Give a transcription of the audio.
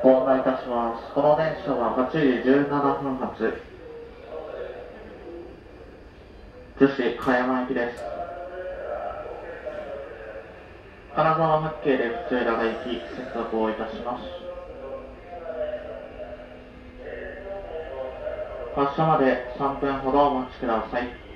ご案内いたします。この電車は8時17分発、逗子加山行きです。金沢八景で普通浦和行き、接続をいたします。発車まで3分ほどお待ちください。